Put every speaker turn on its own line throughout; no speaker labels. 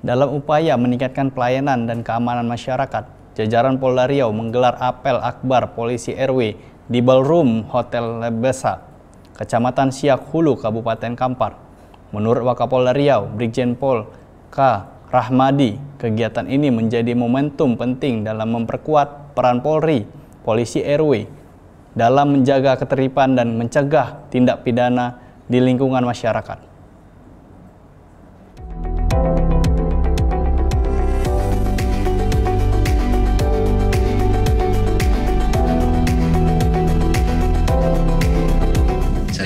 Dalam upaya meningkatkan pelayanan dan keamanan masyarakat, jajaran Polda Riau menggelar apel akbar polisi RW di ballroom Hotel Lebesa, Kecamatan Siak Hulu, Kabupaten Kampar. Menurut Wakapolda Riau, Brigjen Pol K. Rahmadi, kegiatan ini menjadi momentum penting dalam memperkuat peran Polri, polisi RW, dalam menjaga ketertiban dan mencegah tindak pidana di lingkungan masyarakat.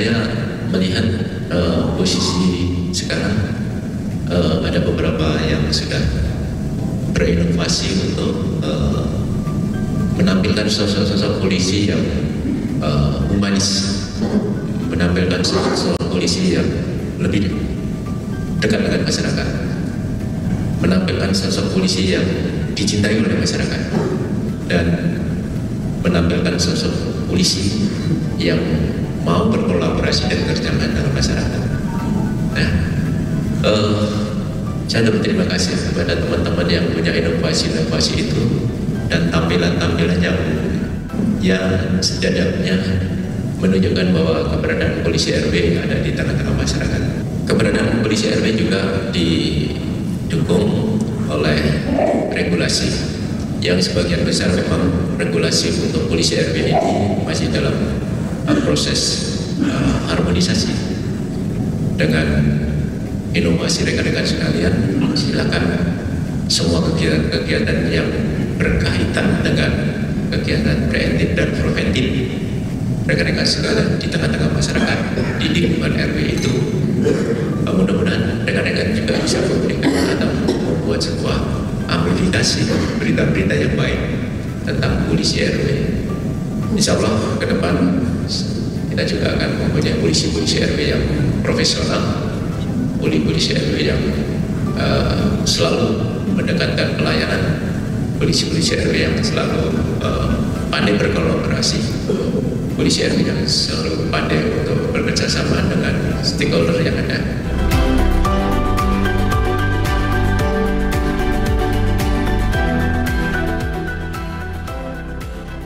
Saya melihat uh, posisi sekarang uh, ada beberapa yang sudah berinovasi untuk uh, menampilkan sosok-sosok polisi yang uh, humanis, menampilkan sosok-sosok polisi yang lebih dekat dengan masyarakat, menampilkan sosok polisi yang dicintai oleh masyarakat, dan menampilkan sosok polisi yang mau berkolaborasi dan kerjasama dengan masyarakat. Nah, uh, saya berterima kasih kepada teman-teman yang punya inovasi-inovasi itu dan tampilan-tampilan yang yang sejatinya menunjukkan bahwa keberadaan polisi RW ada di tengah-tengah masyarakat. Keberadaan polisi RW juga didukung oleh regulasi yang sebagian besar memang regulasi untuk polisi RW ini masih dalam proses uh, harmonisasi dengan inovasi rekan-rekan sekalian silakan semua kegiatan-kegiatan yang berkaitan dengan kegiatan preventif dan preventif rekan-rekan sekalian di tengah-tengah masyarakat di lingkungan RW itu uh, mudah-mudahan rekan-rekan juga bisa memberikan atau membuat sebuah amplifikasi berita-berita yang baik tentang polisi RW Insya Allah ke depan kita juga akan mempunyai polisi-polisi RW yang profesional, polisi-polisi RW yang uh, selalu mendekatkan pelayanan, polisi-polisi RW yang selalu uh, pandai berkolaborasi, polisi RW yang selalu pandai untuk bekerja sama dengan stakeholder yang ada.